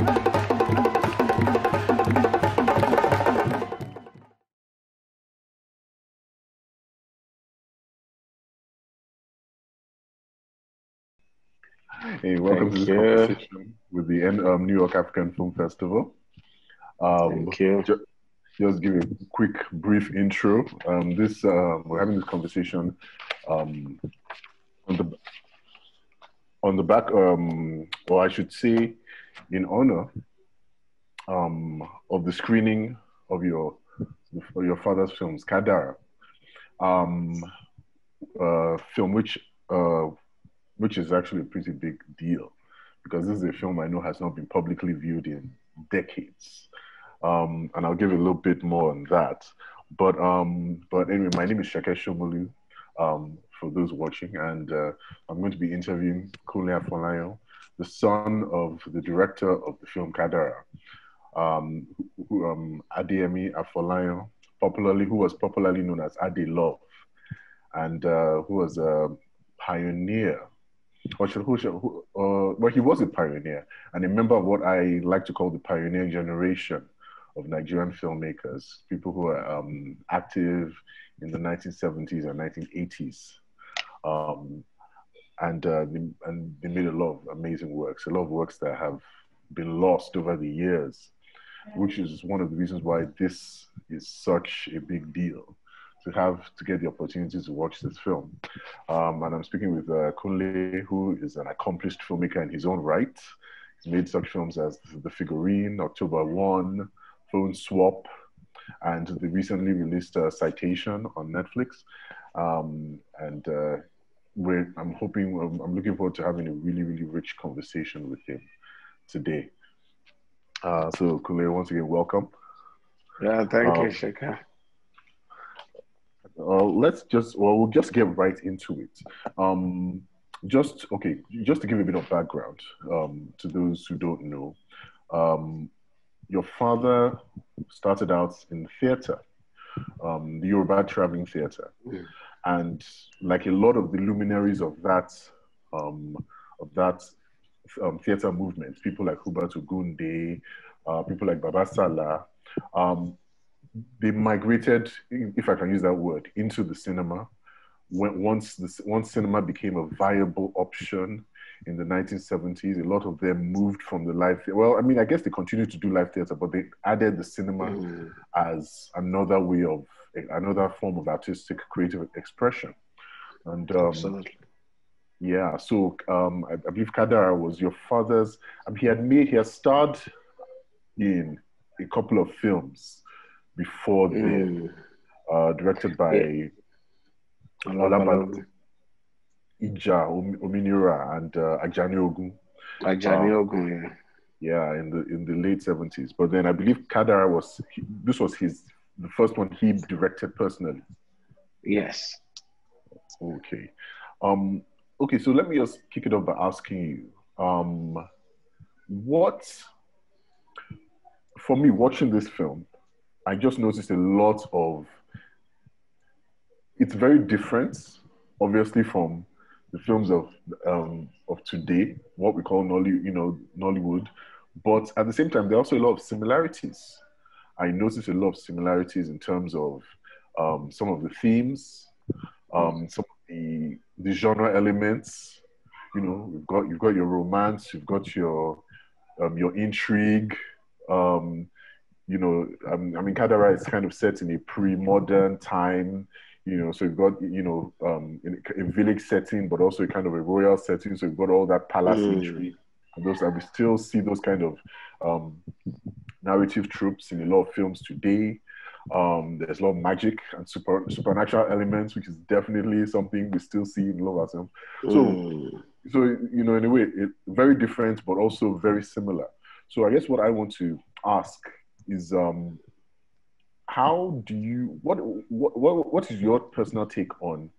Hey, welcome Thank to this you. conversation with the um, New York African Film Festival. Um, Thank you. ju- just give a quick, brief intro. Um, this uh, we're having this conversation um, on the on the back, um, or I should say, in honor um, of the screening of your of your father's films, Kadara, um, uh, film which uh, which is actually a pretty big deal because this is a film I know has not been publicly viewed in decades. Um, and I'll give a little bit more on that. But um, but anyway, my name is Seke Somolu, um, for those watching, and uh, I'm going to be interviewing Kunle Afolayan, the son of the director of the film Kadara, um, who, um, Adeyemi Afolayan, popularly who was popularly known as Ade Love, and uh, who was a pioneer or should, who should, who, uh, well, he was a pioneer and a member of what I like to call the pioneer generation of Nigerian filmmakers, people who are um, active in the 1970s and 1980s. Um, and, uh, they, and they made a lot of amazing works, a lot of works that have been lost over the years, which is one of the reasons why this is such a big deal to have to get the opportunity to watch this film. Um, and I'm speaking with uh, Kunle, who is an accomplished filmmaker in his own right. He's made such films as The Figurine, October 1, Phone Swap, and the recently released uh, Citation on Netflix. Um, and uh, we're, I'm hoping, I'm, I'm looking forward to having a really, really rich conversation with him today. Uh, so, Kunle, once again, welcome. Yeah, thank Um, you, Seke. Uh, let's just well, we'll just get right into it. Um, just okay, just to give a bit of background um, to those who don't know, um, your father started out in theatre, um, the Yoruba Traveling Theatre, Mm. And like a lot of the luminaries of that um, of that um, theatre movement, people like Hubert Ogunde, uh, people like Baba Sala, um, they migrated, if I can use that word, into the cinema. When, once the, once cinema became a viable option in the 1970s, a lot of them moved from the live. thea- Well, I mean, I guess they continued to do live theater, but they added the cinema Mm. as another way of another form of artistic creative expression. And um, Absolutely. yeah, so um, I, I believe Kadara was your father's. Um, he had made, he had starred in a couple of films before Mm. uh, directed by Ola Balogun. Ija Om- Ominira and uh, Ajani Ogun. Ajani Ogun, yeah. Yeah, in the in the late seventies. But then I believe Kadara was he, this was his the first one he directed personally. Yes. Okay. Um, okay, so let me just kick it off by asking you, um, what, for me, watching this film, I just noticed a lot of, it's very different, obviously, from the films of um, of today, what we call Nolly, you know, Nollywood, but at the same time, there are also a lot of similarities. I noticed a lot of similarities in terms of um, some of the themes, um, some of the the genre elements. You know, you've got you've got your romance, you've got your um, your intrigue. Um, you know, um, I mean, Kadara is kind of set in a pre-modern time. You know, so you've got you know um, in a, village setting, but also a kind of a royal setting. So you've got all that palace Mm. intrigue, and those and we still see those kind of um, narrative tropes in a lot of films today. Um, there's a lot of magic and super, supernatural elements, which is definitely something we still see in a lot of our films. So, Mm. so you know, in a way, it very different, but also very similar. So, I guess what I want to ask is, um, how do you what what what, what is your personal take on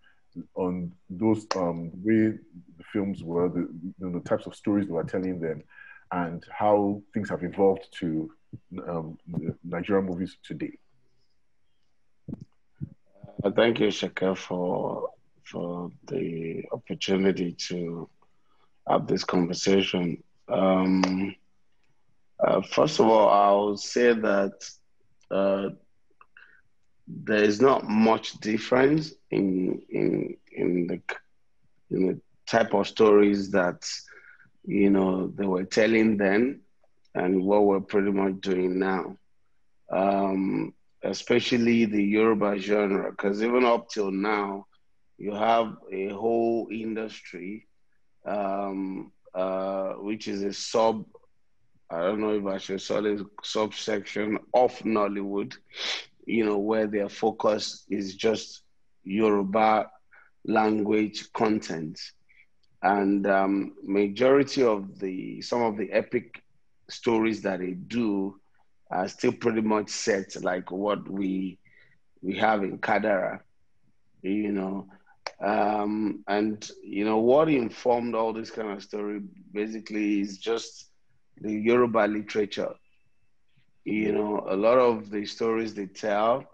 on those um, way the films were, the you know, the types of stories they were telling then, and how things have evolved to um, Nigerian movies today? Uh, thank you, Seke, for for the opportunity to have this conversation. Um, Uh, first of all, I'll say that uh, there is not much difference in in in the in the type of stories that you know they were telling then and what we're pretty much doing now. Um, especially the Yoruba genre, because even up till now, you have a whole industry, um, uh, which is a sub, I don't know if I should call it subsection of Nollywood, you know, where their focus is just Yoruba language content. And um, majority of the, some of the epic stories that they do are still pretty much set like what we we have in Kadara, you know. Um, and you know what informed all this kind of story basically is just the Yoruba literature. You know, a lot of the stories they tell,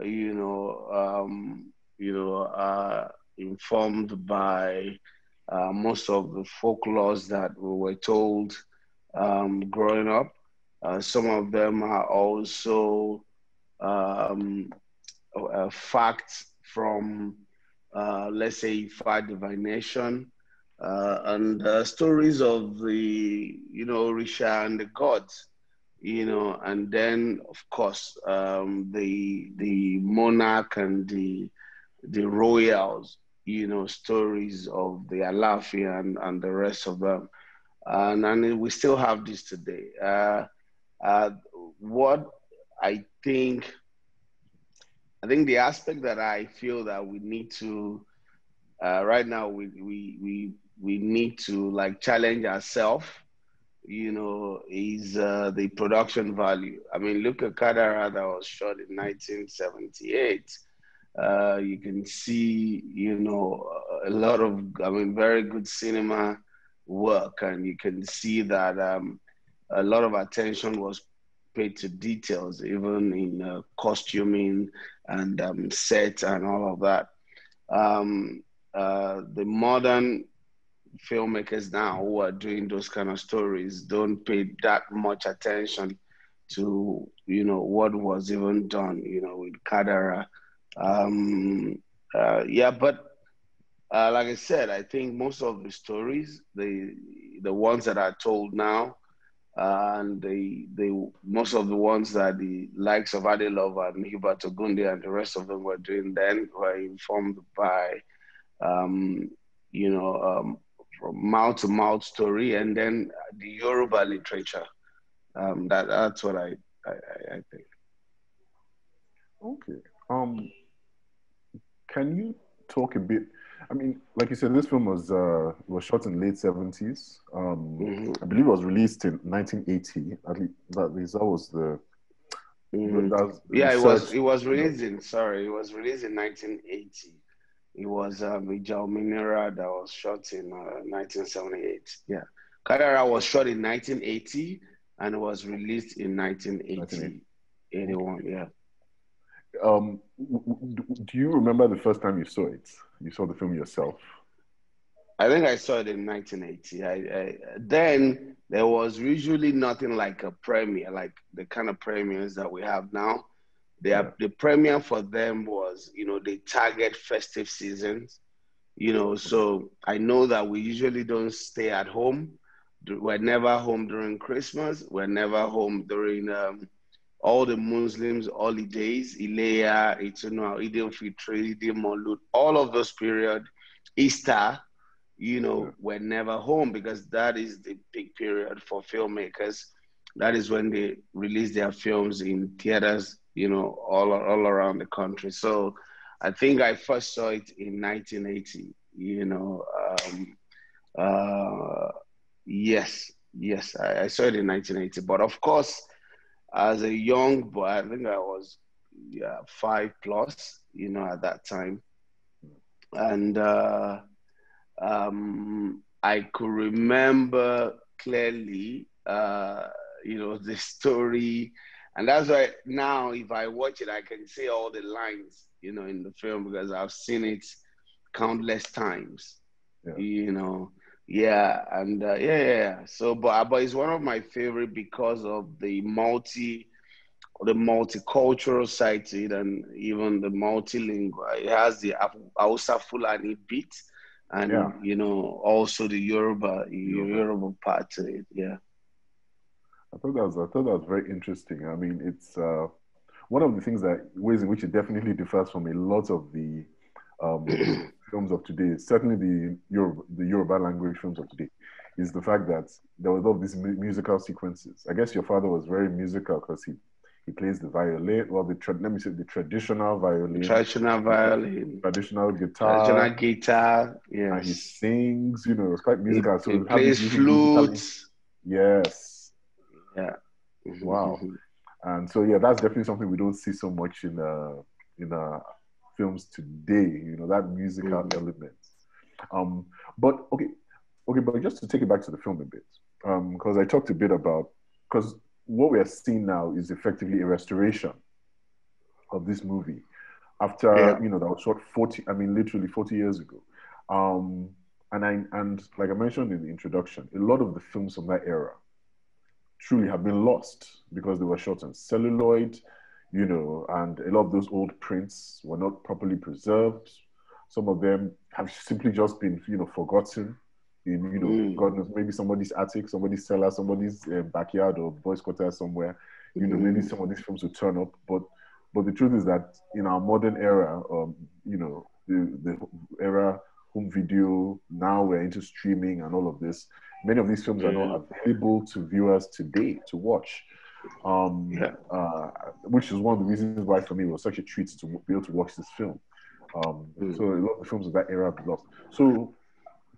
you know, um, you know, are informed by uh, most of the folklores that we were told um, growing up. Uh, some of them are also um, facts from, uh, let's say, Ifa divination, uh, and stories of the, you know, Risha and the gods, you know, and then, of course, um, the the monarch and the the royals, you know, stories of the Alaafin and, and the rest of them. And, and we still have this today. Uh, uh, what I think, I think the aspect that I feel that we need to, uh, right now, we, we, we, we need to like challenge ourselves, you know, is uh, the production value. I mean, look at Kadara that was shot in 1978. Uh, you can see, you know, a lot of, I mean, very good cinema work, and you can see that um, a lot of attention was paid to details, even in uh, costuming and um, set and all of that. Um, uh, the modern filmmakers now who are doing those kind of stories don't pay that much attention to you know what was even done you know with Kadara. Um, uh, yeah, but uh, like I said, I think most of the stories, the the ones that are told now, uh, and the the most of the ones that the likes of Ade Love and Hubert Ogunde and the rest of them were doing then were informed by, um, you know, um, from mouth to mouth story, and then the Yoruba literature. Um, that that's what I, I I think. Okay. Um, can you talk a bit? I mean, like you said, this film was uh, was shot in late seventies. Um, mm-hmm. I believe it was released in 1980. At least that, that was the. Mm-hmm. yeah, it was. It was released in. Sorry, it was released in 1980. It was um, Ija Ominira that was shot in uh, 1978. Yeah, Kadara was shot in 1980 and it was released in 1980. 81. Yeah. Um, do you remember the first time you saw it? You saw the film yourself? I think I saw it in 1980. I, I, then there was usually nothing like a premiere, like the kind of premieres that we have now. They yeah. the premiere for them was, you know, they target festive seasons, you know. So I know that we usually don't stay at home. We're never home during Christmas. We're never home during um, all the Muslims holidays, Ileya, Itunu, Idil Fitri, Idil Maulud, all of those period, Easter, you know, yeah. we're never home because that is the big period for filmmakers. That is when they release their films in theaters, you know, all, all around the country. So I think I first saw it in 1980, you know. Um, uh, yes, yes, I, I saw it in 1980. But of course, as a young boy, I think I was yeah five plus, you know, at that time, and uh, um, I could remember clearly, uh, you know, the story, and that's why now if I watch it, I can say all the lines, you know, in the film because I've seen it countless times, yeah. you know. Yeah, and uh, yeah, yeah. So, but uh, but it's one of my favorite because of the multi, the multicultural side to it, and even the multilingual. It has the Hausa Fulani beat, and yeah. you know also the Yoruba Yoruba, Yoruba part to it. Yeah. I thought that was I thought that was very interesting. I mean, it's uh, one of the things that ways in which it definitely differs from a lot of the um, films of today, certainly the Yoruba, the Yoruba language films of today, is the fact that there was all these musical sequences. I guess your father was very musical because he he plays the violin, well, the tra- let me say the traditional violin, traditional violin, traditional guitar, traditional guitar. Yeah, and he sings. You know, it's quite musical. He, so he plays flute. Yes. Yeah. Wow. and so yeah, that's definitely something we don't see so much in uh in uh films today. You know that musical mm-hmm. element. Um, but okay, okay, but just to take it back to the film a bit, because um, I talked a bit about because what we are seeing now is effectively a restoration of this movie after yeah. you know that was shot 40 i mean literally 40 years ago um and i and like i mentioned in the introduction a lot of the films from that era truly have been lost because they were shot on celluloid you know and a lot of those old prints were not properly preserved some of them have simply just been you know forgotten in you know mm. God knows maybe somebody's attic, somebody's cellar, somebody's uh, backyard or boys' quarter somewhere. You know, mm. maybe some of these films will turn up, but but the truth is that in our modern era, um, you know, the the era home video, now we're into streaming and all of this. Many of these films are not available to viewers today to watch. Um, yeah. uh, which is one of the reasons why for me it was such a treat to be able to watch this film. Um, mm. So a lot of the films of that era have lost. So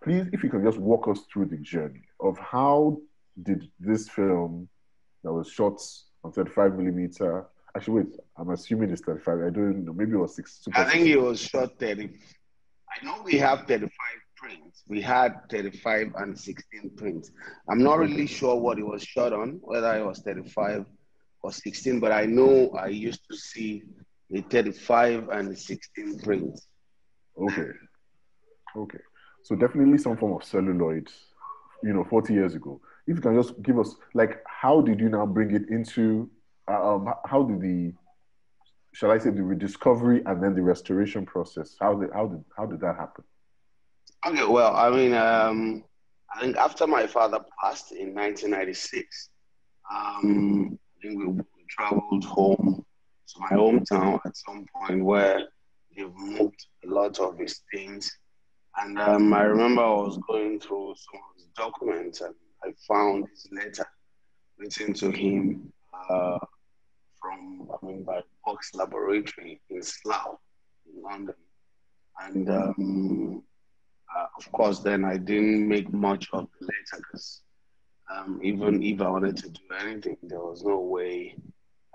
please, if you can just walk us through the journey of how did this film that was shot on 35 millimeter. Actually, wait, I'm assuming it's 35. I don't know. Maybe it was six. I think it was shot 30. I know we have 35 prints. We had 35 and 16 prints. I'm not really sure what it was shot on, whether it was 35 or 16, but I know I used to see the 35 and 16 prints. Okay. Okay. So definitely some form of celluloid, you know, 40 years ago. If you can just give us, like, how did you now bring it into, uh, um, how did the, shall I say, the rediscovery and then the restoration process, how did, how did, how did that happen? Okay, well, I mean, um, I think after my father passed in 1996, um, I think we, traveled home to my hometown at some point where they've moved a lot of his things and um, I remember I was going through some of his documents and I found his letter written to him uh, from, I mean, by Box Laboratory in Slough, in London. And um, uh, of course, then I didn't make much of the letter because um, even if I wanted to do anything, there was no way.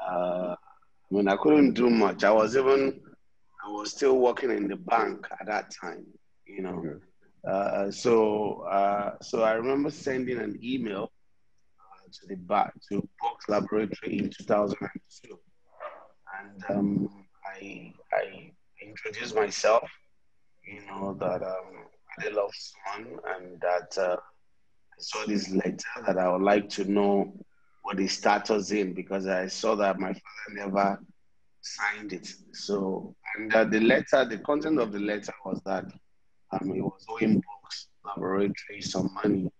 Uh, I mean, I couldn't do much. I was even, I was still working in the bank at that time you know. Okay. Uh, so uh, so I remember sending an email uh, to the back to Box Laboratory in 2002, and um, I I introduced myself, you know that um, I love someone and that uh, I saw this letter that I would like to know what the status in because I saw that my father never signed it. So and uh, the letter, the content of the letter was that um, he was owing Box Laboratory some money,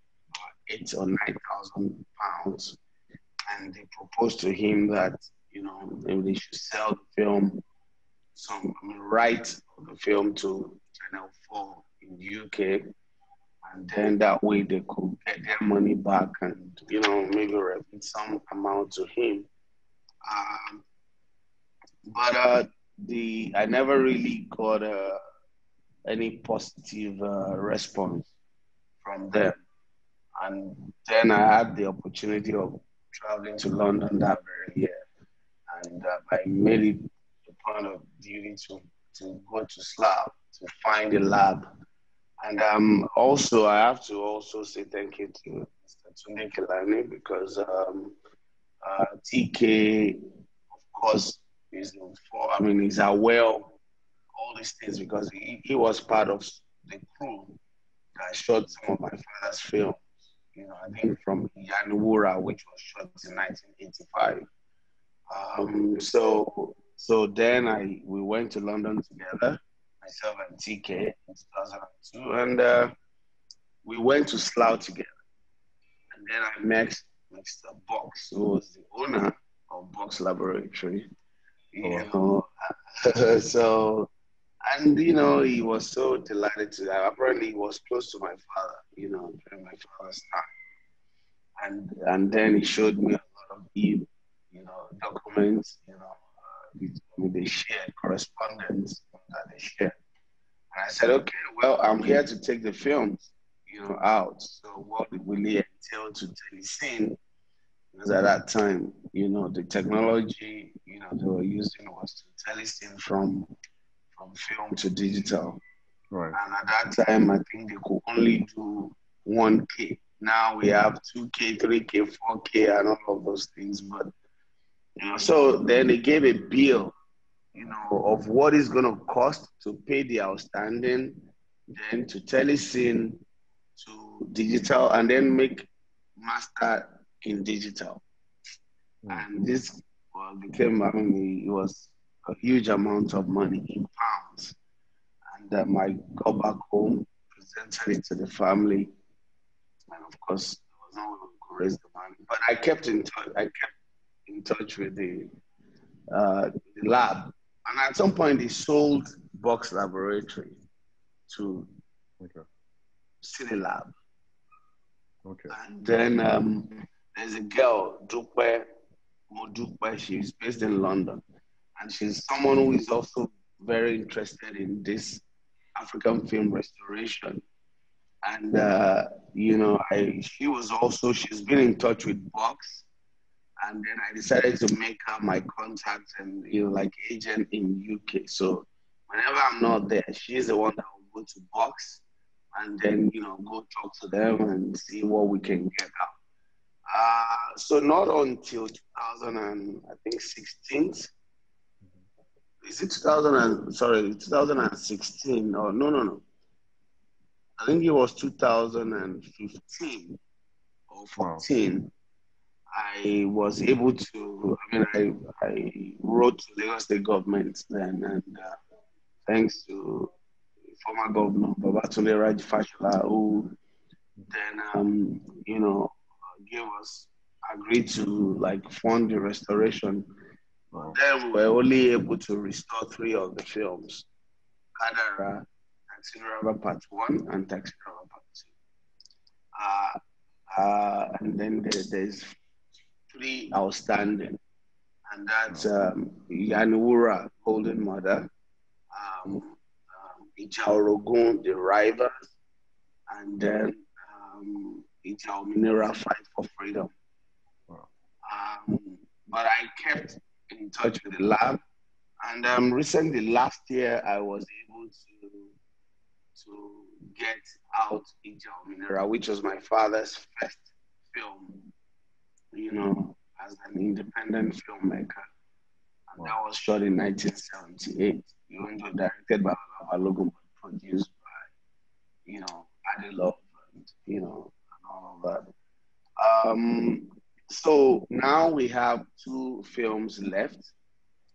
eight or nine thousand pounds, and they proposed to him that you know they should sell the film, some I mean, rights of the film to Channel Four in UK, and then that way they could get their money back and you know maybe remit some amount to him. Um, but uh, the I never really got a any positive uh, response from them. And then I had the opportunity of traveling to London that very year. And uh, I made it a point of duty to, to go to SLAB to find a lab. And um, also, I have to also say thank you to Mr. Tunde Kelani because um, uh, TK, of course, is for, I mean, he's aware all these things because he, he was part of the crew that shot some of my father's films. You know, I think from Yaniwura, which was shot in 1985. Um, so so then I we went to London together, myself and TK in 2002, and uh, we went to Slough together. And then I met Mr. Box, who was the owner of Box Laboratory. You oh. know, so and you know he was so delighted to that. Apparently, he was close to my father. You know, during my father's time, and and then he showed me a lot of you, you know, documents. You know, uh, they shared correspondence that they shared. And I said, okay, well, I'm here to take the films, you know, out. So what will it entail to telecine? Because at that time, you know, the technology, you know, they were using was to telecine from from film to digital. Right. And at that time, I think they could only do 1K. Now we have 2K, 3K, 4K, and all of those things. But you know, so then they gave a bill, you know, of what is going to cost to pay the outstanding, then to telecine, to digital, and then make master in digital. Mm. And this well, became, I mean, it was a huge amount of money in pounds. And um, I got back home, presented it to the family, and of course, there was no one who could raise the money. But I kept in touch. I kept in touch with the uh, the lab, and at some point, they sold Box Laboratory to okay. City Lab. Okay. And then um, there's a girl, Dupe Modupe. She's based in London and she's someone who is also very interested in this African film restoration. And uh, you know, I she was also she's been in touch with Box, and then I decided to make her my contact and you know like agent in UK. So whenever I'm not there, she's the one that will go to Box, and then you know go talk to them and see what we can get out. Uh, so not until 2000 and I think 16 is it 2000 and, sorry 2016 or no no no i think it was 2015 or 14 wow. I was able to i mean i, I wrote to lagos state government then and uh, thanks to former governor babatunde raji fashola who then um, you know gave us agreed to like fund the restoration then we were only able to restore three of the films Kadara, Taxi Driver Part 1, and Taxi Driver Part 2. Uh, uh, and then there, there's three outstanding, and that's um, Yaniwura, Golden Mother, um, um, Orogun, The Rivals, and then um, Ija Ominira Fight for Freedom. Um, but I kept in touch with the lab. And um, recently, last year, I was able to to get out Ija Ominira, which was my father's first film, you know, as an independent filmmaker. And that was shot in 1978, even though directed by Balogun, but produced by, you know, Ade Love, and, you know, and all of that. Um, so now we have two films left,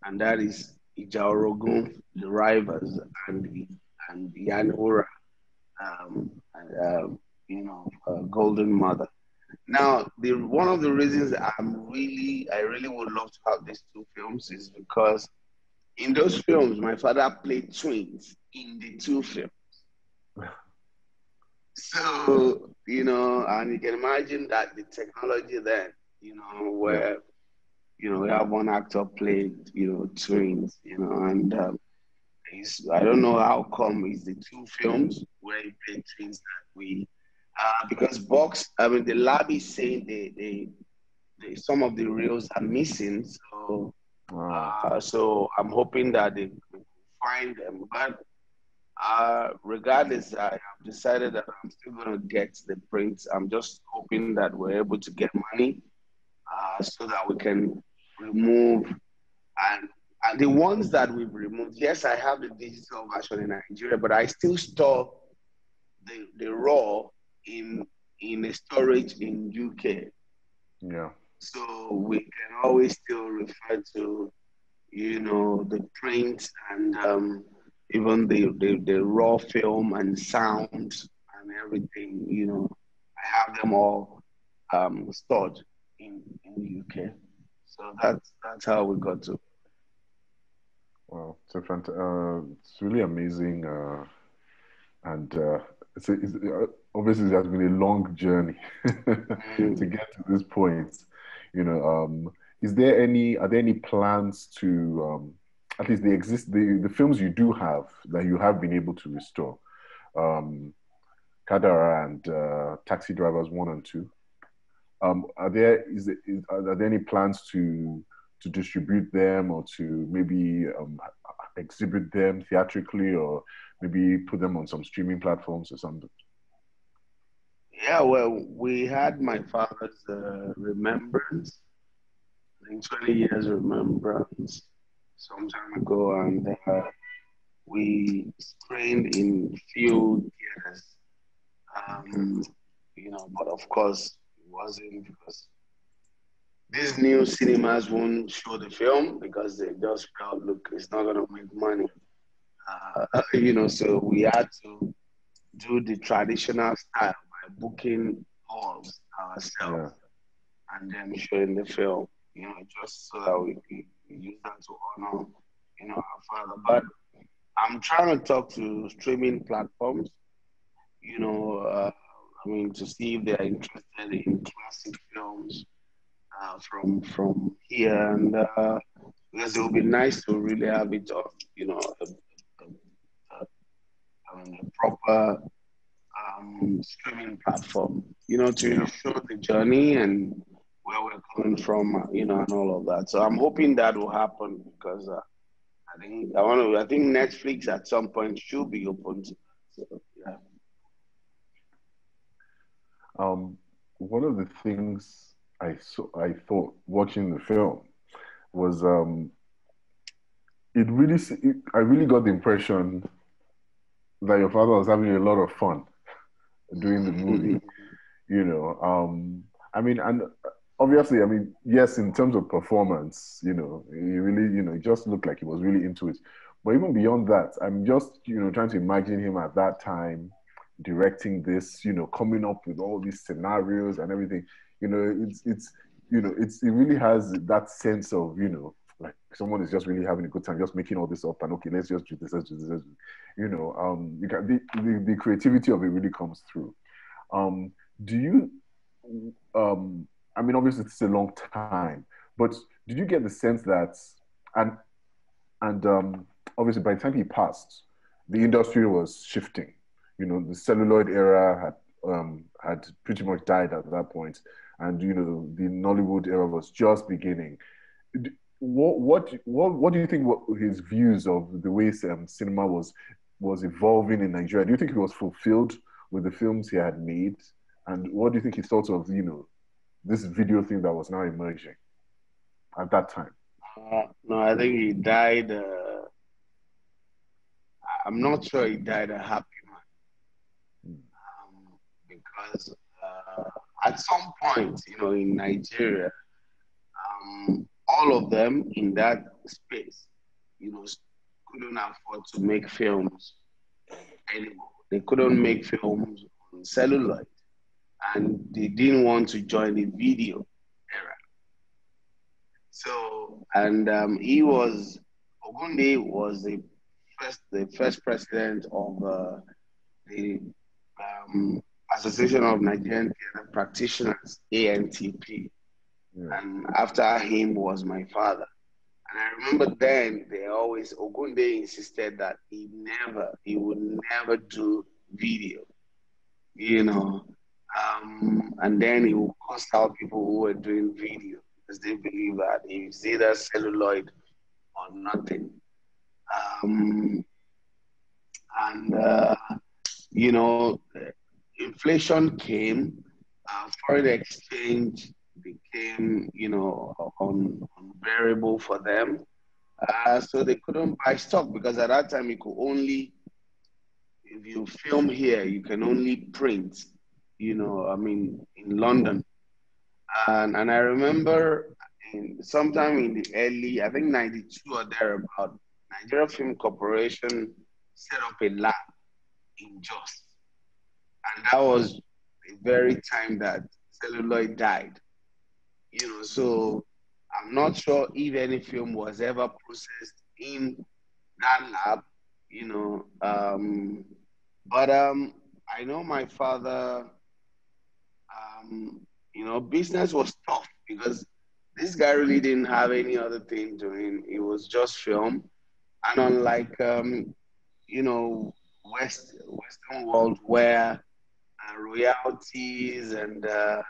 and that is Ijaorogun, The Rivals, and and Yaniwura, um, and, uh, you know, uh, Golden Mother. Now, the one of the reasons I'm really, I really would love to have these two films is because in those films, my father played twins in the two films. So, you know, and you can imagine that the technology then you know, where, you know, we have one actor played, you know, twins, you know, and um, he's, I don't know how come it's the two films where he played twins that we, uh, because Box, I mean, the lab is saying they, they, they some of the reels are missing, so, uh, so I'm hoping that they find them, but uh, regardless, I have decided that I'm still going to get the prints. I'm just hoping that we're able to get money uh, so that we can remove and, and the ones that we've removed. Yes, I have the digital version in Nigeria, but I still store the, the raw in in a storage in UK. Yeah. So we can always still refer to, you know, the print and um, even the, the, the raw film and sound and everything, you know, I have them all um, stored in, in the UK. So that's that's how we got to. Wow, it's a fant- uh, it's really amazing, uh, and uh, it's, a, it's uh, obviously it has been a long journey mm. to get to this point. You know, um, is there any are there any plans to um, at least the exist the, the films you do have that you have been able to restore, um, Kádàrá and uh, Taxi Drivers one and two. Um, are there is, is are there any plans to to distribute them or to maybe um, exhibit them theatrically or maybe put them on some streaming platforms or something? Yeah, well, we had my father's uh, remembrance, I think 20 years remembrance some time ago, and uh, we screened in few theaters. Um, you know, but of course, it wasn't because these new cinemas won't show the film because they just felt, look, it's not going to make money. Uh, you know, so we had to do the traditional style booking halls ourselves yeah. and then showing the film, you know, just so that we could use that to honor, you know, our father. But I'm trying to talk to streaming platforms, you know, uh, I mean, to see if they're interested in classic films uh, from from here, and uh, because it would be nice to really have it on, you know, a, a, a, a proper um, streaming platform, you know, to show the journey and where we're coming from, you know, and all of that. So I'm hoping that will happen because uh, I think I want to. I think Netflix at some point should be open. To, so, yeah. Um, one of the things I saw, I thought watching the film was um, it really it, I really got the impression that your father was having a lot of fun doing the movie. you know, um, I mean, and obviously, I mean, yes, in terms of performance, you know, he really, you know, it just looked like he was really into it. But even beyond that, I'm just, you know, trying to imagine him at that time directing this, you know, coming up with all these scenarios and everything you know, it's it's you know, it's it really has that sense of you know, like someone is just really having a good time, just making all this up and okay, let's just do this, let's do this, let's do you know, um, you can, the, the the creativity of it really comes through. Um, do you, um, I mean, obviously it's a long time, but did you get the sense that, and and um, obviously by the time he passed, the industry was shifting. You know, the celluloid era had um, had pretty much died at that point and you know the Nollywood era was just beginning. What what what what do you think? What his views of the way um, cinema was was evolving in Nigeria? Do you think he was fulfilled with the films he had made? And what do you think he thought of you know this video thing that was now emerging at that time? Uh, no, I think he died. Uh, I'm not sure he died a happy man hmm. um, because uh, at some point, you know, in Nigeria, um, all of them in that space, you know, couldn't afford to make films anymore. They couldn't make films on celluloid, and they didn't want to join the video era. So, and um, he was Ogunde was the first, the first president of uh, the um, Association of Nigerian Practitioners, ANTP. And after him was my father. And I remember then they always, Ogunde insisted that he never, he would never do video, you know. Um, and then he would cost out people who were doing video because they believe that it's either celluloid or nothing. Um, and, uh, you know, inflation came, uh, foreign exchange you know, un- unbearable for them. Uh, so they couldn't buy stock because at that time you could only, if you film here, you can only print. You know, I mean, in London, and and I remember in sometime in the early, I think '92 or thereabout, Nigeria Film Corporation set up a lab in Jos, and that was the very time that celluloid died. You know, so I'm not sure if any film was ever processed in that lab. You know, um, but um, I know my father. Um, you know, business was tough because this guy really didn't have any other thing doing. It was just film, and unlike um, you know West Western world where uh, royalties and uh,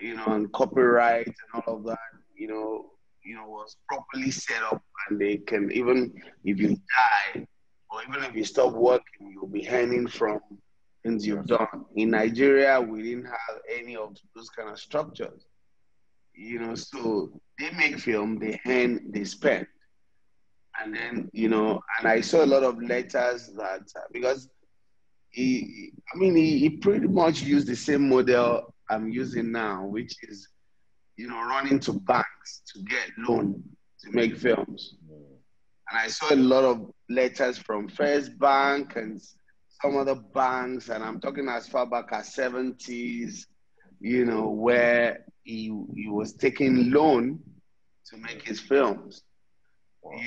you know and copyright and all of that, you know, you know was properly set up, and they can even if you die or even if you stop working, you'll be earning from things you've done. In Nigeria, we didn't have any of those kind of structures. You know, so they make film, they earn, they spend. And then, you know, and I saw a lot of letters that, uh, because he, I mean, he, he pretty much used the same model I'm using now, which is, you know, running to banks to get loan to make films. And I saw a lot of letters from First Bank and some other banks, and I'm talking as far back as 70s, you know, where he, he was taking loan to make his films.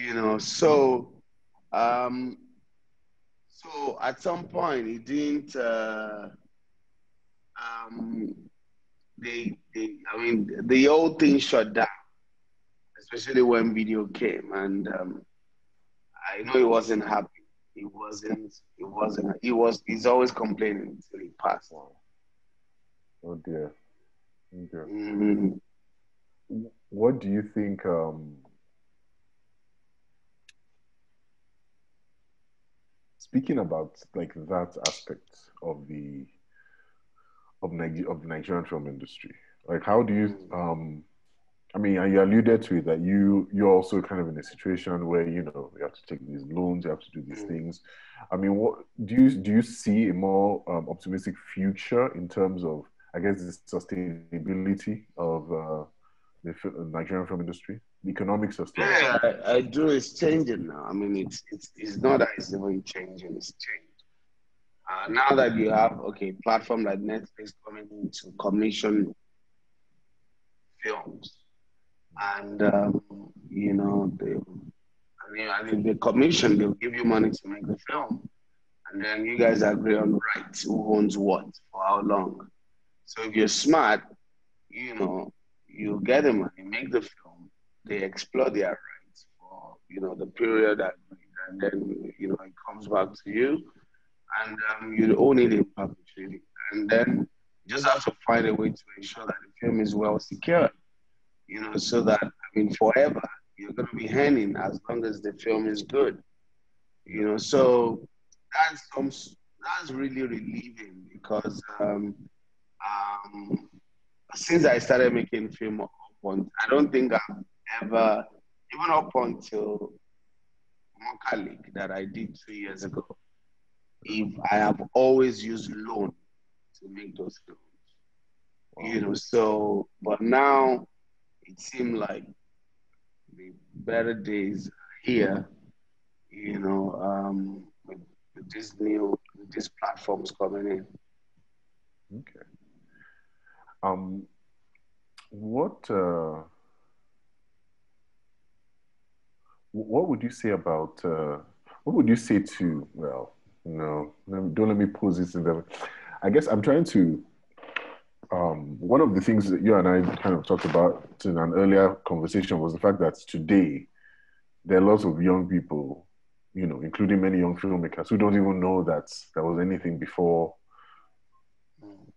You know, so um, so at some point he didn't uh, um, they, they I mean the whole thing shut down, especially when video came and um, I know he wasn't happy he wasn't. He wasn't. He was. He's always complaining until he passed. Oh dear. Oh dear. Mm-hmm. What do you think? Um, speaking about like that aspect of the of, Niger- of the Nigerian film industry, like how do you mm. um, I mean, you alluded to it that you you're also kind of in a situation where you know you have to take these loans, you have to do these mm. things. I mean, what do you do? You see a more um, optimistic future in terms of, I guess, the sustainability of uh, the Nigerian film industry, the economic sustainability. Yeah, I, I, do. It's changing now. I mean, it's it's it's not that it's even changing. It's changed. Uh, now that you have okay platform like Netflix coming into commission films and um, you know they, I mean, I mean the commission they'll give you money to make the film, and then you guys agree on rights, who owns what for how long. So if you're smart, you know you get the money, make the film, they explore their rights for you know the period that, and then you know it comes back to you, and um, you own it in perpetuity, and then you just have to find a way to ensure that the film is well secured you know, so that, I mean, forever, you're going to be earning as long as the film is good, you know. So that's, some, that's really relieving because um, um, since I started making film, I don't think I've ever, even up until League that I did two years ago, if I have always used loan to make those films. You know, so but now it seemed like the better days here, you know, um, with, with this new, with these platforms coming in. Okay. Um, what uh, what would you say about uh, what would you say to well, no, don't let me pose this in the. I guess I'm trying to um, one of the things that you and I kind of talked about in an earlier conversation was the fact that today there are lots of young people, you know, including many young filmmakers who don't even know that there was anything before,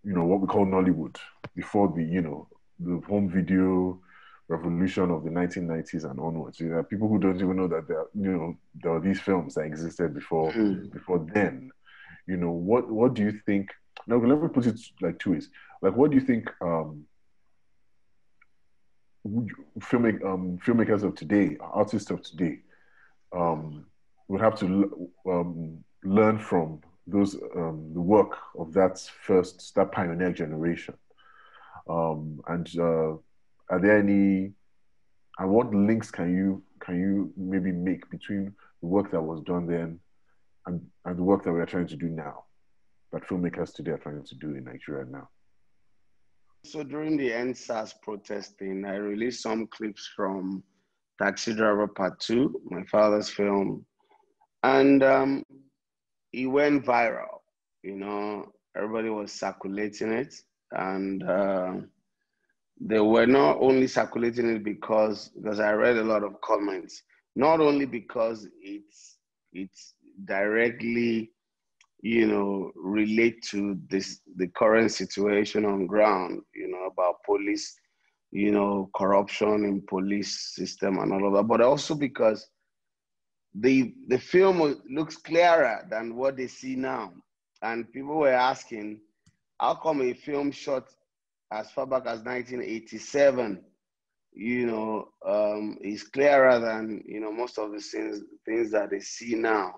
you know, what we call Nollywood, before the, you know, the home video revolution of the 1990s and onwards. You know, people who don't even know that there, you know, there are these films that existed before, mm. before then. You know, what what do you think? Now, let me put it like two ways. Like, what do you think um, filmmak- um, filmmakers of today, artists of today, um, would have to um, learn from those um, the work of that first that pioneer generation? Um, and uh, are there any and what links can you can you maybe make between the work that was done then and, and the work that we are trying to do now that filmmakers today are trying to do in Nigeria now? So during the EndSARS protesting, I released some clips from Taxi Driver Part 2, my father's film, and um, it went viral. You know, everybody was circulating it, and uh, they were not only circulating it because because I read a lot of comments, not only because it's it's directly you know relate to this the current situation on ground you know about police you know corruption in police system and all of that but also because the the film looks clearer than what they see now. And people were asking how come a film shot as far back as 1987 you know um, is clearer than you know most of the things things that they see now.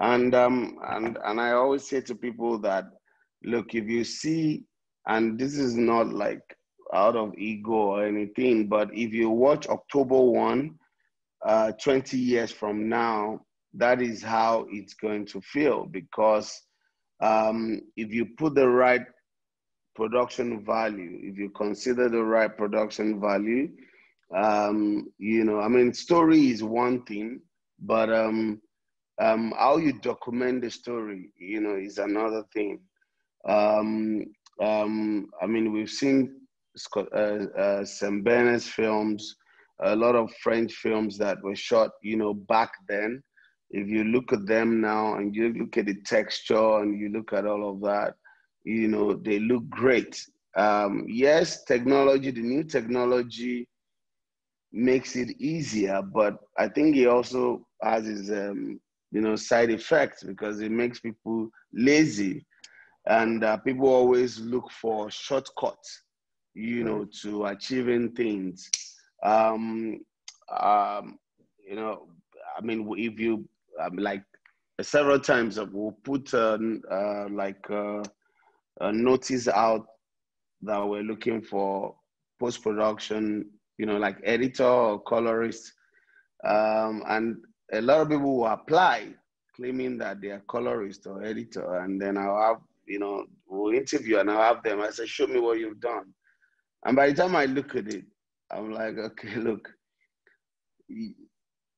And um and and i always say to people that look if you see and this is not like out of ego or anything but if you watch october 1 uh, 20 years from now that is how it's going to feel because um, if you put the right production value, if you consider the right production value, um, you know, I mean, story is one thing, but um, um, how you document the story, you know, is another thing. Um, um, I mean, we've seen Scott, uh, uh, Sembène's films, a lot of French films that were shot, you know, back then. If you look at them now and you look at the texture and you look at all of that, you know, they look great. Um, yes, technology, the new technology makes it easier, but I think it also has its, um, you know, side effects because it makes people lazy. And uh, people always look for shortcuts, you know, to achieving things. Um, um, you know, I mean, if you, um, like, several times we'll put uh, uh, like uh, notice out that we're looking for post production, you know, like editor or colorist. Um, and a lot of people will apply claiming that they are colorist or editor. And then I'll have, you know, we'll interview and I'll have them. I say, show me what you've done. And by the time I look at it, I'm like, okay, look,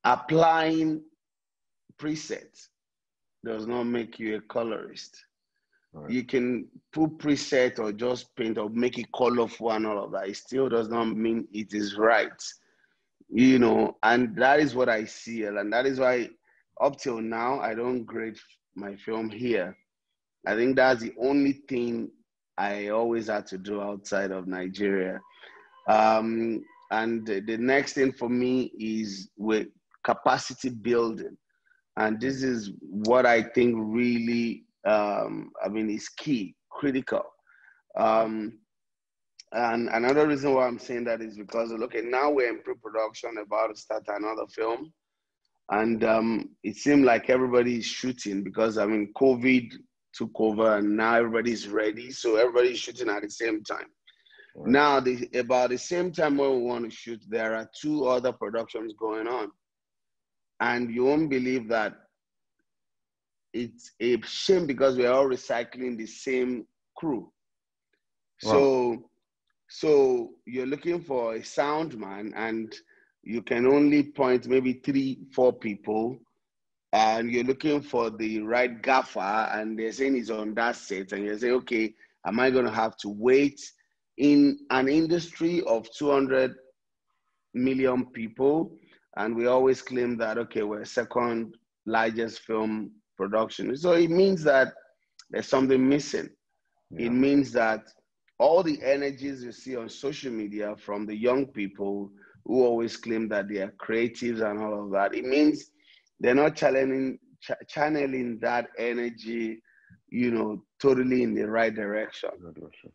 applying presets does not make you a colorist. Right. You can put preset or just paint or make it colorful and all of that. It still does not mean it is right. You know, and that is what I see. And that is why up till now I don't grade my film here. I think that's the only thing I always had to do outside of Nigeria. Um, and the next thing for me is with capacity building. And this is what I think really um, I mean, is key, critical. Um, and another reason why I'm saying that is because, okay, now we're in pre-production about to start another film. And um, it seemed like everybody is shooting because, I mean, COVID took over and now everybody's ready. So everybody's shooting at the same time. Right. Now, the, about the same time when we want to shoot, there are two other productions going on. And you won't believe that it's a shame because we're all recycling the same crew. Wow. So, so you're looking for a sound man, and you can only point maybe three, four people, and you're looking for the right gaffer, and they're saying he's on that set, and you say, okay, am I going to have to wait in an industry of 200 million people? And we always claim that, okay, we're second largest film production. So it means that there's something missing. Yeah. It means that all the energies you see on social media from the young people who always claim that they are creatives and all of that, it means they're not channeling, ch- channeling that energy, you know, totally in the right direction.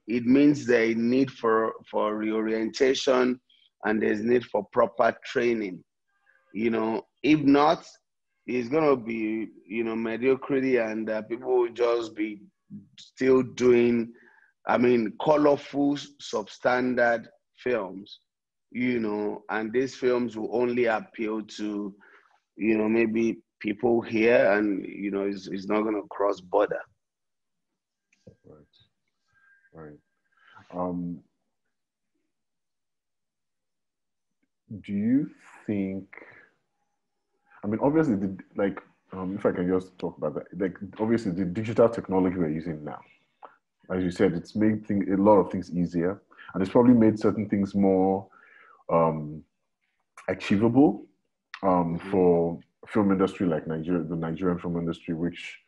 It means there's need for, for reorientation and there's need for proper training. You know, if not, it's gonna be you know mediocrity, and uh, people will just be still doing, I mean, colorful, substandard films, you know, and these films will only appeal to, you know, maybe people here, and you know, it's, it's not gonna cross border. Right. Right. Um, do you think? I mean, obviously, the, like, um, if I can just talk about that, like, obviously, the digital technology we're using now, as you said, it's made thing, a lot of things easier, and it's probably made certain things more um, achievable um, mm-hmm. for film industry like Nigeria, the Nigerian film industry, which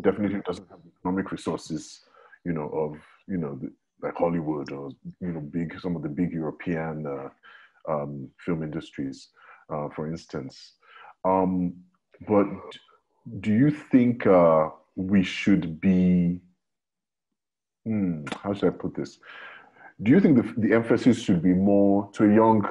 definitely doesn't have economic resources, you know, of you know, the, like Hollywood or you know, big some of the big European uh, um, film industries, uh, for instance. Um, but do you think uh, we should be? Hmm, how should I put this? Do you think the, the emphasis should be more to a young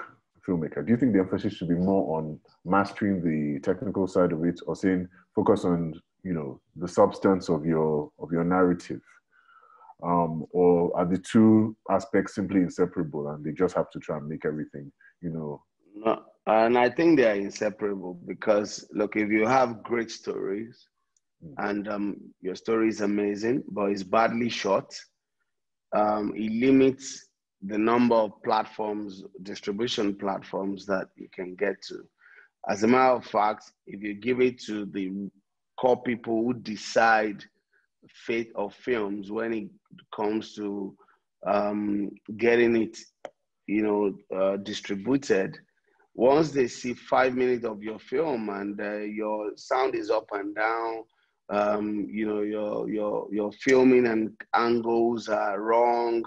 filmmaker? Do you think the emphasis should be more on mastering the technical side of it, or saying focus on you know the substance of your of your narrative? um, or are the two aspects simply inseparable and they just have to try and make everything, you know? And I think they are inseparable because look, if you have great stories mm. and um, your story is amazing, but it's badly shot, um, it limits the number of platforms, distribution platforms that you can get to. As a matter of fact, if you give it to the core people who decide fate of films when it comes to um, getting it, you know, uh, distributed. Once they see five minutes of your film and uh, your sound is up and down, um, you know, your your your filming and angles are wrong,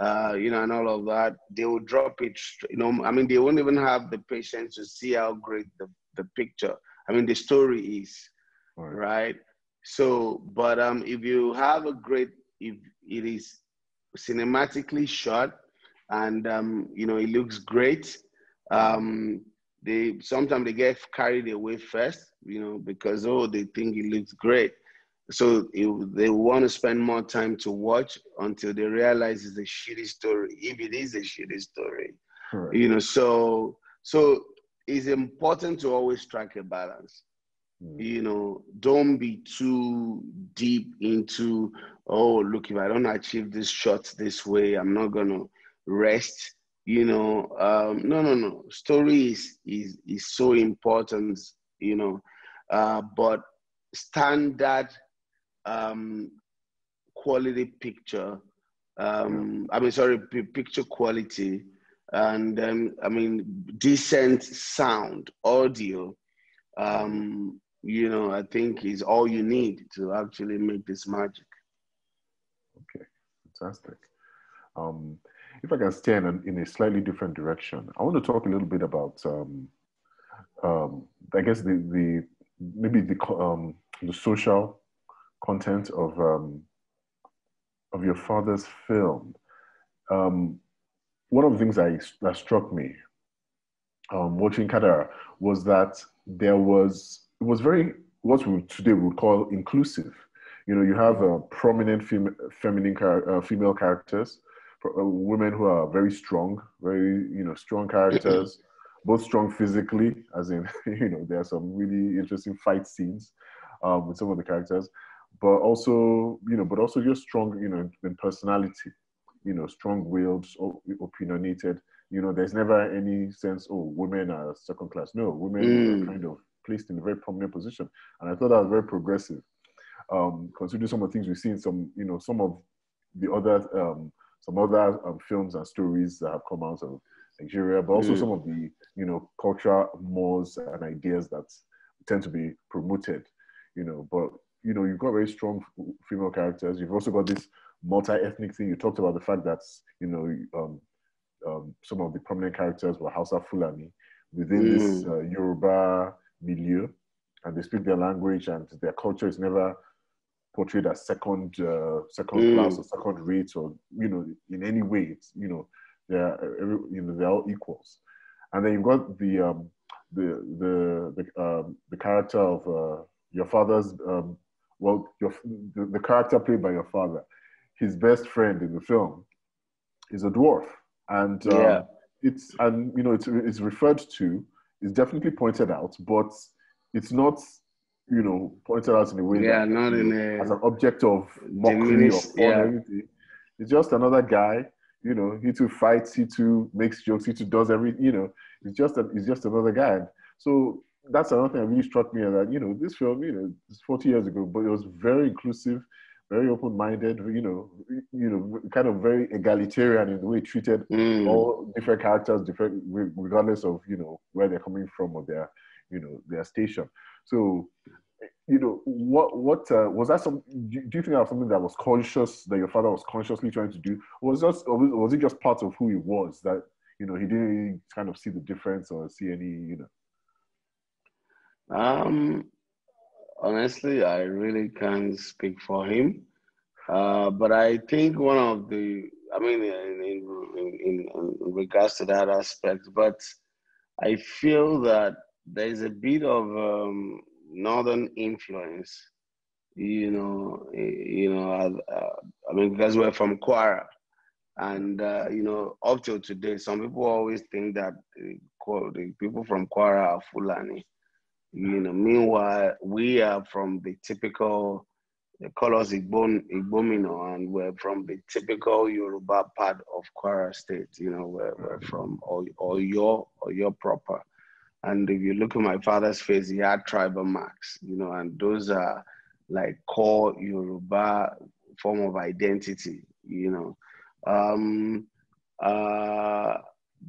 uh, you know, and all of that, they will drop it. You know, I mean, they won't even have the patience to see how great the, the picture. I mean, the story is, right? right? So, but um, if you have a great, if it is cinematically shot and um, you know it looks great, um, they sometimes they get carried away first, you know, because oh they think it looks great, so it, they want to spend more time to watch until they realize it's a shitty story. If it is a shitty story, you know, so so it's important to always strike a balance Mm. You know, don't be too deep into, oh, look, if I don't achieve this shot this way, I'm not going to rest. You know, um, no, no, no. Story is, is, is so important, you know, uh, but standard um, quality picture, um, I mean, sorry, p- picture quality, and um, I mean, decent sound, audio, um, you know, I think is all you need to actually make this magic. Okay, fantastic. If I can stay in a, in a, slightly different direction, I want to talk a little bit about, um, um, I guess the the maybe the um, the social content of um, of your father's film. Um, one of the things I, that struck me um, watching Kadara was that there was it was very what we today would call inclusive. You know, you have uh, prominent fem- feminine uh, female characters, women who are very strong, very you know strong characters, both strong physically, as in you know there are some really interesting fight scenes um, with some of the characters, but also you know, but also just strong you know in, in personality, you know, strong-willed, or opinionated. You know, there's never any sense oh women are second class. No, women mm. are kind of placed in a very prominent position. And I thought that was very progressive, um, considering some of the things we see in some, you know, some of the other, um, some other um, films and stories that have come out of Nigeria, but also mm. some of the, you know, cultural mores and ideas that tend to be promoted, you know, but, you know, you've got very strong female characters. You've also got this multi-ethnic thing. You talked about the fact that, you know, um, um, some of the prominent characters were Hausa Fulani within mm. this uh, Yoruba milieu and they speak their language and their culture is never portrayed as second uh, second mm. class or second rate or you know in any way it's you know they're you know they're all equals and then you've got the um, the the the, um, the character of uh, your father's um, well your the, the character played by your father, his best friend in the film, is a dwarf, and um, Yeah. it's and you know it's it's referred to, it's definitely pointed out, but it's not you know pointed out in a way Yeah, that, not in know, a as an object of mockery or fun yeah. anything. It's just another guy. You know, he too fights, he too makes jokes, he too does every. You know, he's just a, he's just another guy. So that's another thing that really struck me that you know this film, you know, it's 40 years ago, but it was very inclusive, very open-minded. You know, you know, kind of very egalitarian in the way it treated Mm. all different characters, different regardless of you know where they're coming from or their you know their station. So you know what what uh, was that some do, do you think that was something that was conscious that your father was consciously trying to do or was just or was, it just part of who he was that you know he didn't kind of see the difference or see any you know Um, honestly, I really can't speak for him. Uh, but I think one of the, I mean, in, in, in regards to that aspect, but I feel that there's a bit of um, northern influence, you know, eh, you know, uh, uh, I mean, because we're from Kwara, and uh, you know, up till today, some people always think that the, the people from Kwara are Fulani. You know, meanwhile, we are from the typical, they call us Igbo, Igbomina, and we're from the typical Yoruba part of Kwara State. You know, we're, we're from your Oyo, Oyo proper. And if you look at my father's face, he had tribal marks, you know, and those are like core Yoruba form of identity, you know. Um, uh,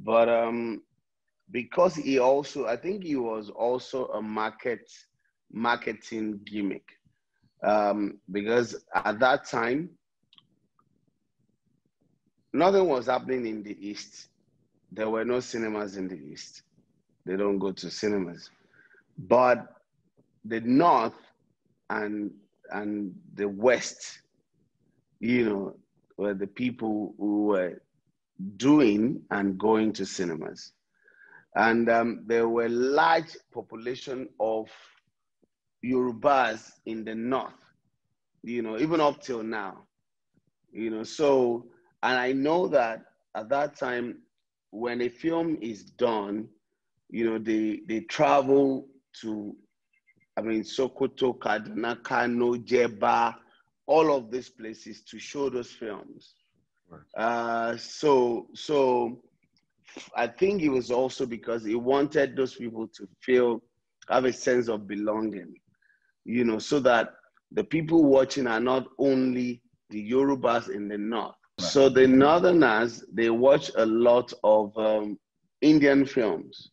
but um, because he also, I think he was also a market marketing gimmick. Um, because at that time, nothing was happening in the East. There were no cinemas in the East. They don't go to cinemas. But the North and and the West, you know, were the people who were doing and going to cinemas. And um, there were large population of Yorubas in the North, you know, even up till now, you know. So, and I know that at that time, when a film is done, you know, they they travel to, I mean, Sokoto, Kaduna, Kano, Jebba, all of these places to show those films. Right. Uh, so, so I think it was also because he wanted those people to feel, have a sense of belonging, you know, so that the people watching are not only the Yorubas in the north. Right. So the northerners, they watch a lot of um, Indian films.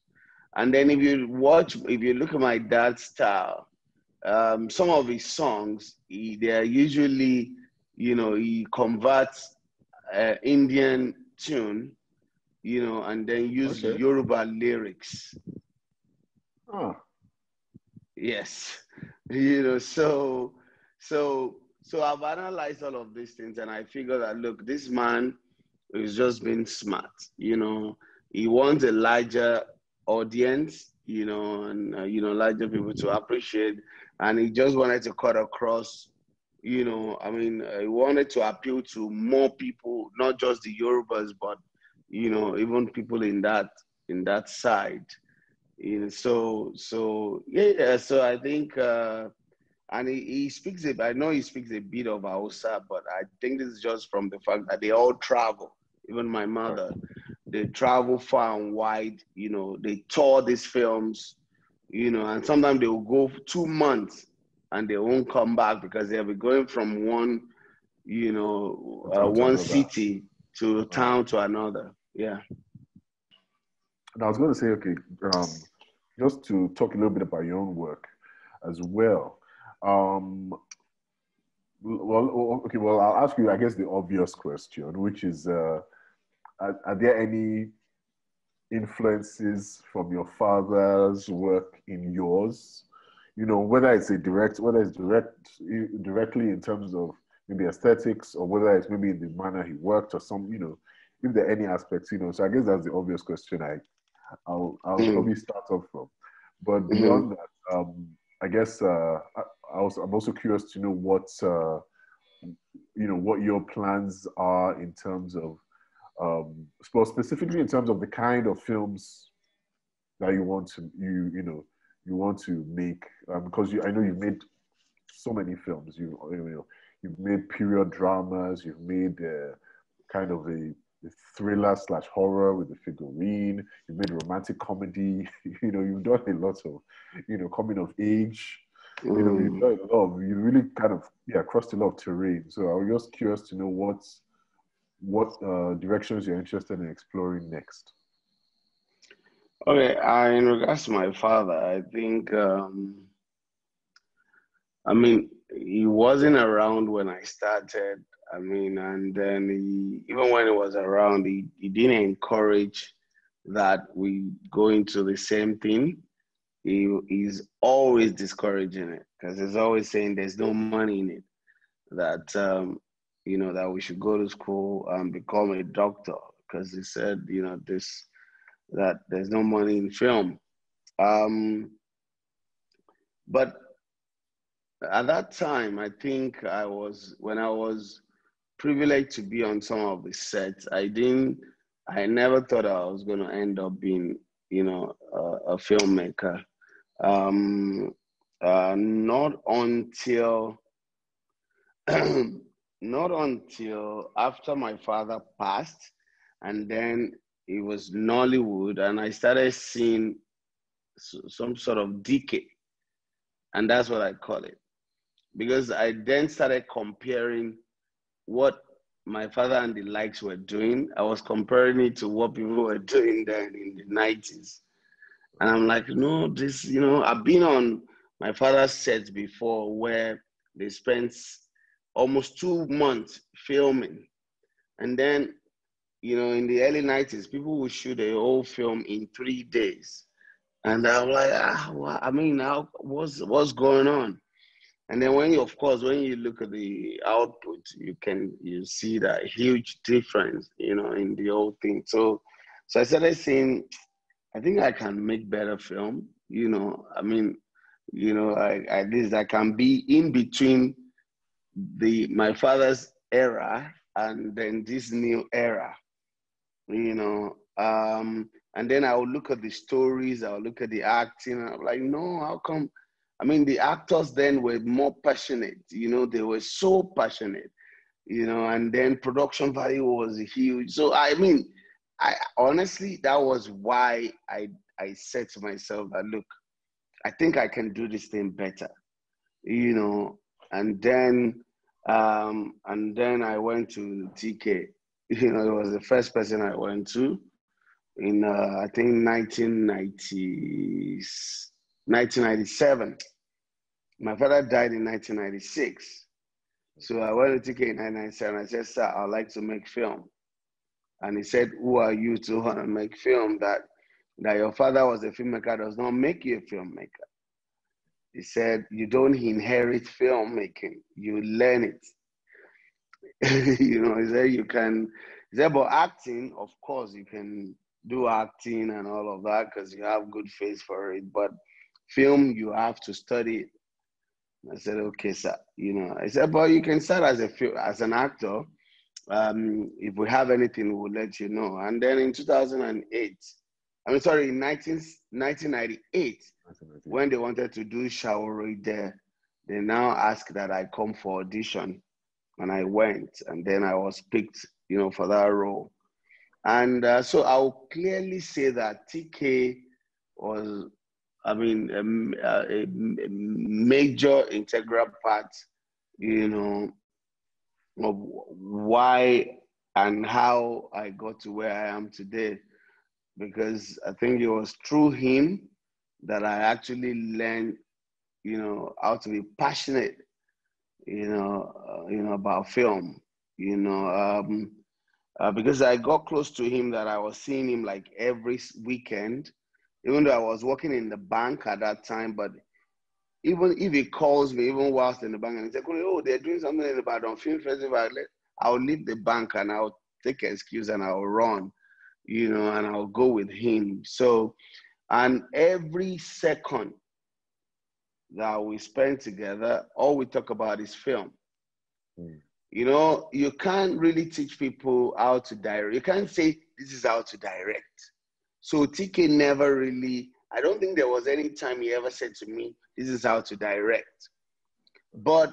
And then if you watch, if you look at my dad's style, um, some of his songs, he, they are usually, you know, he converts uh, Indian tune, you know, and then use Okay. Yoruba lyrics. oh, Yes, you know, so so so I've analyzed all of these things, and I figure that look, this man is just being smart. You know, he wants a larger audience, you know, and uh, you know, larger people to appreciate, and he just wanted to cut across. You know, I mean, uh, he wanted to appeal to more people, not just the Yorubas, but you know, even people in that in that side. You know so so yeah so i think uh and he, he speaks i know he speaks a bit of hausa but i think this is just from the fact that they all travel even my mother they travel far and wide you know they tour these films you know and sometimes they will go two months and they won't come back because they'll be going from one you know uh, one city to town to another yeah And I was going to say, okay, um, just to talk a little bit about your own work as well. Um, well, okay, well, I'll ask you, I guess, the obvious question, which is, uh, are, are there any influences from your father's work in yours? You know, whether it's a direct, whether it's direct, directly in terms of maybe aesthetics, or whether it's maybe in the manner he worked, or some, you know, if there are any aspects, you know. So I guess that's the obvious question I I'll I'll mm. probably start off from. But mm-hmm. beyond that, um, I guess uh, I, I also, I'm also curious to know what uh, you know what your plans are in terms of um, specifically in terms of the kind of films that you want to you you know you want to make um, because you, I know you've made so many films. You you know you've made period dramas. You've made uh, kind of a, a, thriller slash horror with the figurine. You've made romantic comedy. you know you've done a lot of you know coming of age. Mm. You know you've mm. done a lot. Of, you really kind of yeah crossed a lot of terrain. So I was just curious to know what's what uh, directions you're interested in exploring next. Okay, uh, in regards to my father, I think, um, I mean, he wasn't around when I started. I mean, and then he, even when he was around, he, he didn't encourage that we go into the same thing. He, he's always discouraging it because he's always saying there's no money in it. That um, you know, that we should go to school and become a doctor because he said, you know, this that there's no money in film. Um, but at that time, I think I was when I was privileged to be on some of the sets. I didn't. I never thought I was going to end up being, you know, a, a filmmaker. Um, uh, not until not until after my father passed, and then it was Nollywood, and I started seeing some sort of decay, and that's what I call it, because I then started comparing what my father and the likes were doing. I was comparing it to what people were doing then in the nineties, and I'm like, no, this, you know, I've been on my father's sets before where they spent almost two months filming. And then, you know, in the early 90s, people would shoot a whole film in three days. And I'm like, ah, well, I mean, how, what's, what's going on? And then when you, of course, when you look at the output, you can you see that huge difference, you know, in the whole thing. So, so I started saying, I think I can make better film. You know, I mean, you know, I, at least I can be in between the my father's era and then this new era you know um and then i will look at the stories i'll look at the acting and i'm like no how come? I mean the actors then were more passionate you know they were so passionate you know and then production value was huge. So i mean i honestly that was why i i said to myself that look i think i can do this thing better you know and then um, and then I went to TK. You know, it was the first person I went to in uh, I think 1990, 1997. My father died in 1996. So I went to TK in 1997. I said, Sir, I'd like to make film. And he said, Who are you to want to make film? That that your father was a filmmaker does not make you a filmmaker. He said, You don't inherit filmmaking, you learn it. you know, he said, You can, he said, But acting, of course, you can do acting and all of that because you have good face for it. But film, you have to study it. I said, Okay, sir. You know, I said, But you can start as, a, as an actor. Um, if we have anything, we'll let you know. And then in 2008, I'm sorry, in 19, 1998, when they wanted to do Saworoide, they now asked that I come for audition. And I went, and then I was picked, you know, for that role. And uh, so I'll clearly say that TK was, I mean, a, a major integral part, you know, of why and how I got to where I am today because I think it was through him that I actually learned, you know, how to be passionate, you know, uh, you know about film, you know, um, uh, because I got close to him that I was seeing him like every weekend, even though I was working in the bank at that time, but even if he calls me, even whilst in the bank, and he's like, "Oh, they're doing something in the Badon Film Festival," I'll leave the bank and I'll take an excuse and I'll run you know, and I'll go with him. So, and every second that we spend together, all we talk about is film. Mm. You know, you can't really teach people how to direct. You can't say this is how to direct. So TK never really, I don't think there was any time he ever said to me, this is how to direct. But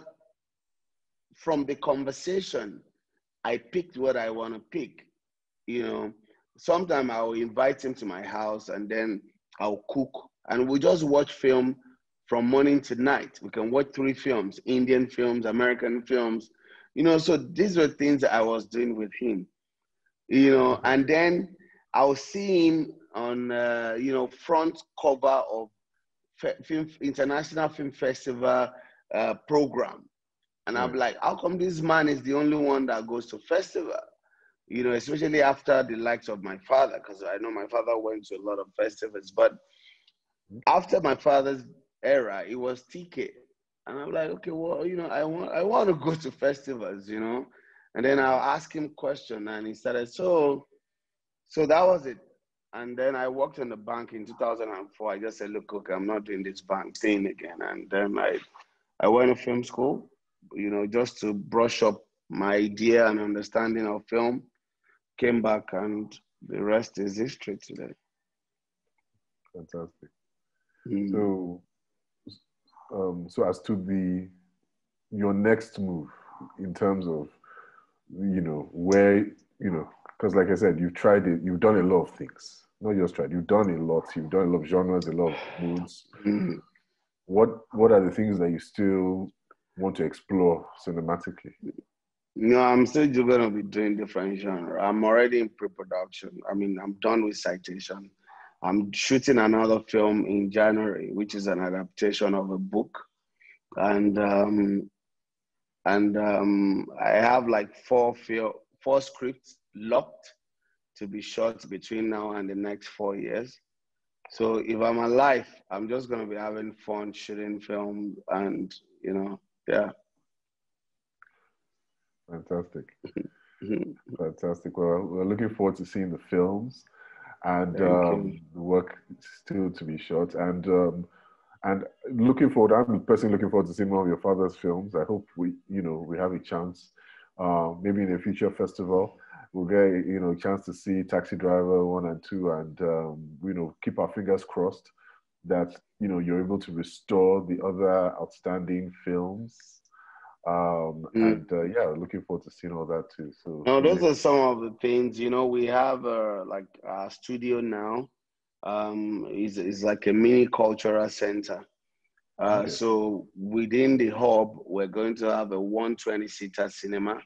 from the conversation, I picked what I want to pick. You know, sometimes I'll invite him to my house and then I'll cook and we just watch film from morning to night. We can watch three films Indian films, American films, you know. So these were things that I was doing with him, you know. And then I'll see him on, uh, you know, front cover of film, International Film Festival uh, program. And I'm like, how come this man is the only one that goes to festival? You know, especially after the likes of my father, because I know my father went to a lot of festivals. But after my father's era, it was TK. And I'm like, okay, well, you know, I want I want to go to festivals, you know. And then I'll ask him question and he started, so so that was it. And then I worked in the bank in 2004. I just said, look, okay, I'm not doing this bank thing again. And then I I went to film school, you know, just to brush up my idea and understanding of film. Came back and the rest is history today. Fantastic. Mm. So um, so as to the your next move in terms of you know where you know because like I said, you've tried it, you've done a lot of things. Not just tried, you've done a lot. You've done a lot of genres, a lot of moods. Mm-hmm. What what are the things that you still want to explore cinematically? No, I'm still going to be doing different genre. I'm already in pre-production. I mean, I'm done with citation. I'm shooting another film in January, which is an adaptation of a book, and um, and um, I have like four fil- four scripts locked to be shot between now and the next four years. So if I'm alive, I'm just gonna be having fun shooting film, and you know, yeah. Fantastic, fantastic. Well, we're looking forward to seeing the films and um, the work still to be shot. And um, and looking forward, I'm personally looking forward to seeing one of your father's films. I hope we, you know, we have a chance, uh, maybe in a future festival, we'll get you know a chance to see Taxi Driver one and two, and um, you know, keep our fingers crossed that you know you're able to restore the other outstanding films um, mm. and uh, yeah, looking forward to seeing all that too. So no, those are some of the things. You know, we have uh, like our studio now. Um, is is like a mini cultural center. Uh, okay. So within the hub, we're going to have a 120 seater cinema,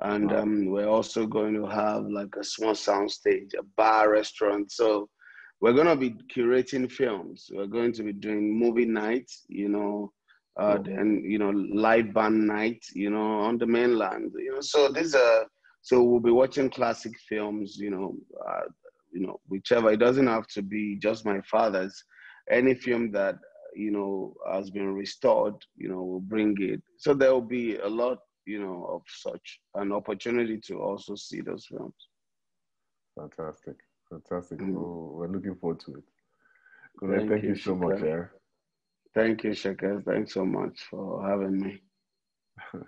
and wow. um, we're also going to have like a small sound stage, a bar, restaurant. So we're going to be curating films. We're going to be doing movie nights. You know, uh, then you know live band night you know on the mainland you know. So these are so we'll be watching classic films you know uh, you know whichever. It doesn't have to be just my father's. Any film that you know has been restored you know we'll bring it. So there will be a lot you know of such an opportunity to also see those films. Fantastic. Fantastic. Mm-hmm. we're looking forward to it. Thank, thank you, you so much Aaron. Thank you, Seke. Thanks so much for having me.